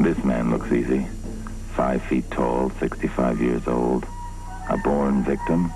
This man looks easy. Five feet tall, 65 years old. A born victim.